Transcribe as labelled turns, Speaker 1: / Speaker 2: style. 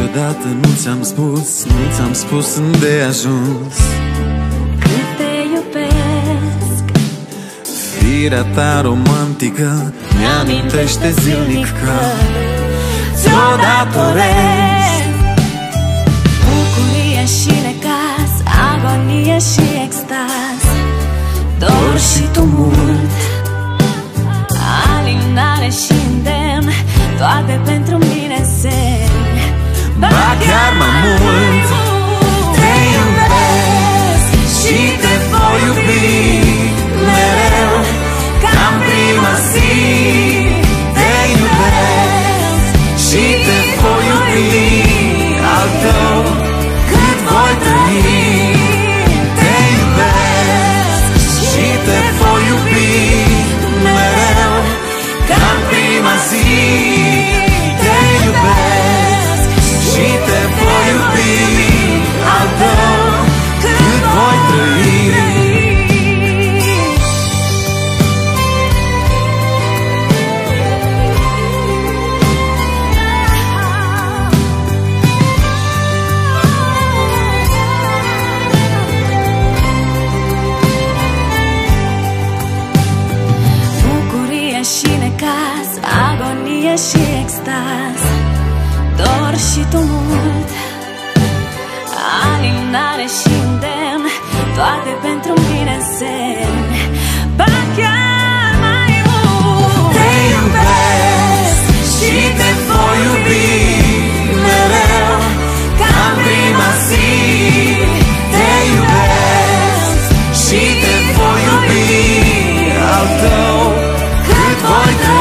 Speaker 1: Niciodată nu ți-am spus, nu ți-am spus unde ajuns.
Speaker 2: Cât te iubesc.
Speaker 1: Firea ta romantică Mi-amintește zilnic că
Speaker 2: Ți-o datoresc. alarma retras Dor și tumult. Alinare și îndemn Toate pentru mine bine semn.
Speaker 1: Ba chiar mai mult. Te iubesc și te voi iubi mereu Ca prima zi. Te iubesc și te voi iubi al tău Cât voi trăi.